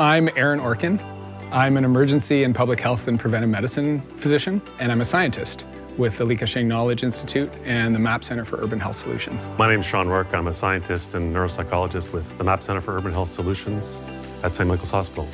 I'm Aaron Orkin. I'm an emergency and public health and preventive medicine physician, and I'm a scientist with the Li Ka-shing Knowledge Institute and the MAP Center for Urban Health Solutions. My name is Sean Rourke. I'm a scientist and neuropsychologist with the MAP Center for Urban Health Solutions at St. Michael's Hospital.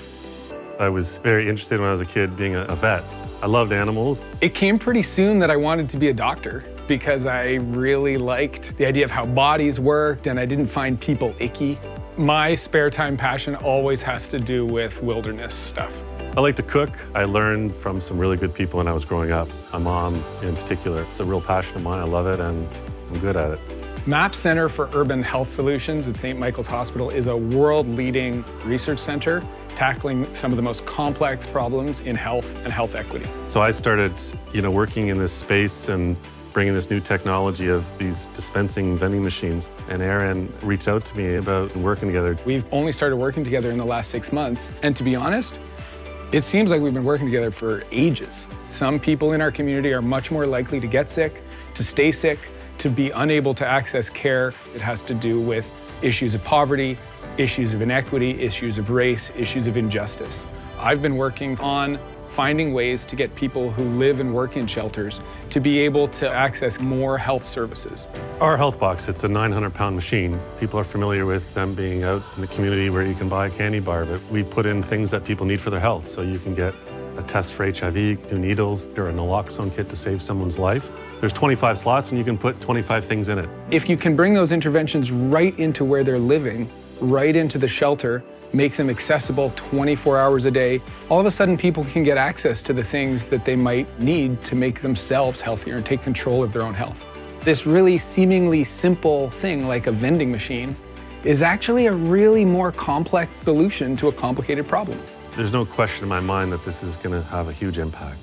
I was very interested when I was a kid being a vet. I loved animals. It came pretty soon that I wanted to be a doctor because I really liked the idea of how bodies worked and I didn't find people icky. My spare time passion always has to do with wilderness stuff. I like to cook. I learned from some really good people when I was growing up. My mom in particular. It's a real passion of mine. I love it and I'm good at it. MAP Center for Urban Health Solutions at St. Michael's Hospital is a world-leading research center tackling some of the most complex problems in health and health equity. So I started, you know, working in this space and bringing this new technology of these dispensing vending machines. And Aaron reached out to me about working together. We've only started working together in the last six months. And to be honest, it seems like we've been working together for ages. Some people in our community are much more likely to get sick, to stay sick, to be unable to access care. It has to do with issues of poverty, issues of inequity, issues of race, issues of injustice. I've been working on finding ways to get people who live and work in shelters to be able to access more health services. Our health box, it's a 900 pound machine. People are familiar with them being out in the community where you can buy a candy bar, but we put in things that people need for their health. So you can get a test for HIV, new needles, or a naloxone kit to save someone's life. There's 25 slots and you can put 25 things in it. If you can bring those interventions right into where they're living, right into the shelter, make them accessible 24 hours a day, all of a sudden people can get access to the things that they might need to make themselves healthier and take control of their own health. This really seemingly simple thing like a vending machine is actually a really more complex solution to a complicated problem. There's no question in my mind that this is going to have a huge impact.